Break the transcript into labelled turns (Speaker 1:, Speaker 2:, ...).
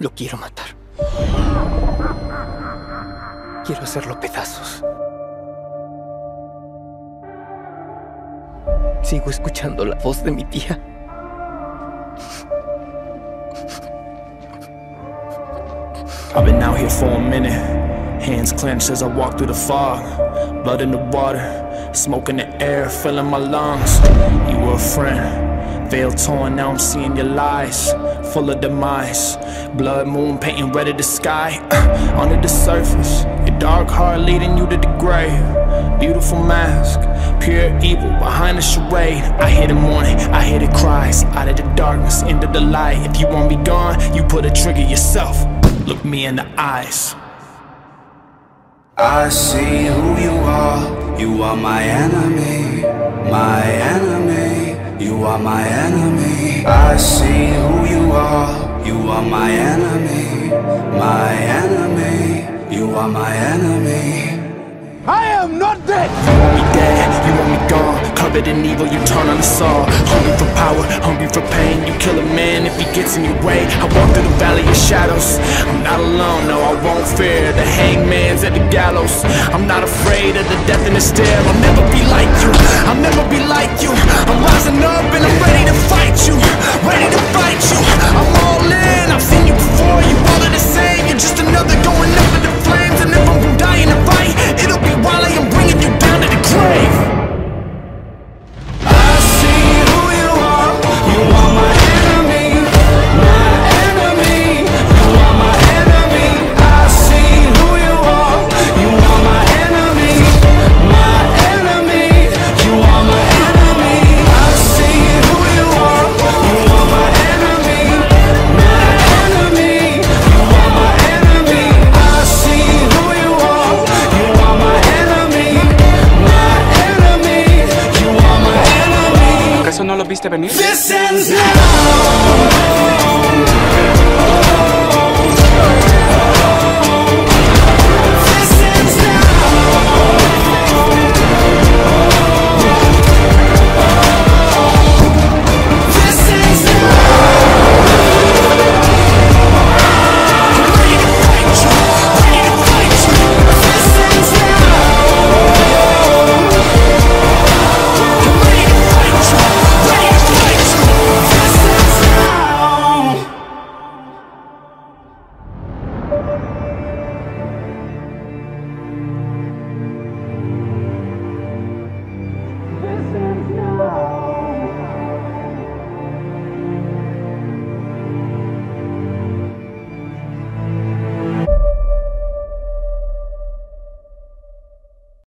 Speaker 1: Lo quiero matar. Quiero hacerlo pedazos. Sigo escuchando la voz de mi tía.
Speaker 2: I've been out here for a minute. Hands clenched as I walk through the fog. Blood in the water, smoke in the air, filling my lungs. You were a friend. Veil torn, now I'm seeing your lies. Full of demise. Blood moon painting red of the sky. Uh, under the surface, your dark heart leading you to the grave. Beautiful mask, pure evil behind the charade. I hear the mourning, I hear the cries. Out of the darkness, into the light. If you want me gone, you put a trigger yourself. Look me in the eyes.
Speaker 3: I see who you are. You are my enemy, my enemy. You are my enemy. I see who you are. You are my enemy, my enemy. You are my enemy.
Speaker 4: I am not dead!
Speaker 2: You want me dead, you want me gone. Covered in evil, you turn on the saw Hungry for power, hungry for pain. You kill a man if he gets in your way. I walk through the valley of shadows. I'm not alone, no, I won't fear The hangman's at the gallows. I'm not afraid of the death in the stare. I'll never be like you, I'll never be like you rising up and I'm ready to fight you
Speaker 5: ¿Acaso no lo viste venir?